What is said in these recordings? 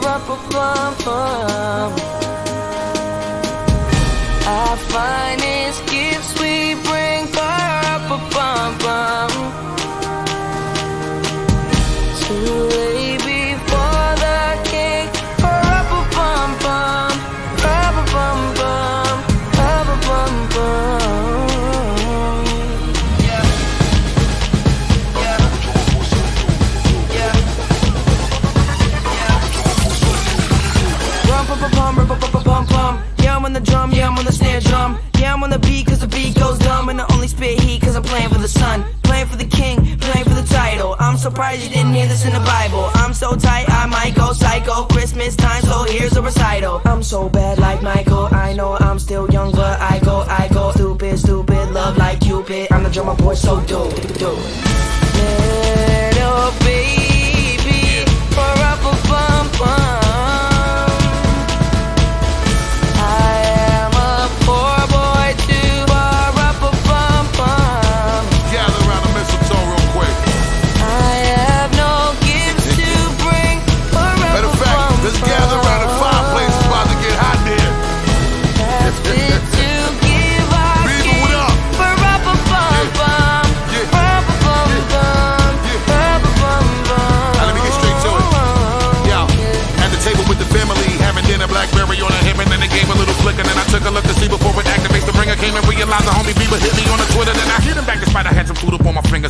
Ba-ra-ba-bum-bum. Our Rum pum pum pum pum. Yeah, I'm on the drum, yeah, I'm on the snare drum. Yeah, I'm on the beat cause the beat goes dumb. And I only spit heat cause I'm playing for the son. Playing for the king, playing for the title. I'm surprised you didn't hear this in the Bible. I'm so tight, I might go psycho. Christmas time, so here's a recital. I'm so bad like Michael. I know I'm still young, but I go, I go. Stupid, stupid, love like Cupid. I'm the drummer boy, so do, do.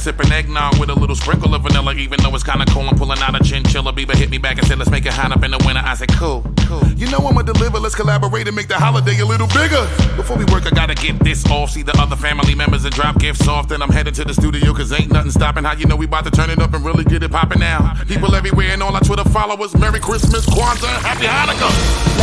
Sipping eggnog with a little sprinkle of vanilla. Even though it's kinda cold, I'm pulling out a chinchilla. Bieber hit me back and said, "Let's make it hot up in the winter." I said, "Cool, cool." You know I'ma deliver. Let's collaborate and make the holiday a little bigger. Before we work, I gotta get this off. See the other family members and drop gifts off. Then I'm headed to the studio, cause ain't nothing stopping. How you know we about to turn it up and really get it popping now? People everywhere and all our Twitter followers. Merry Christmas, Kwanzaa, Happy Hanukkah.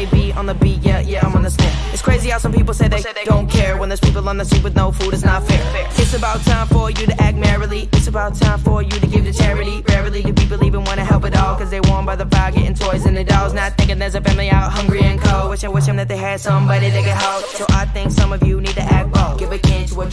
JB on the beat, yeah, yeah, I'm on the snare. It's crazy how some people say they don't care when there's people on the street with no food. It's not fair. It's about time for you to act merrily. It's about time for you to give to charity. Rarely do people even wanna help at all, cause they warm by the fire, getting toys and the dolls. Not thinking there's a family out hungry and cold. Wishing, wishing that they had somebody they could hold. So I think some of you need to act bold. Give a can to a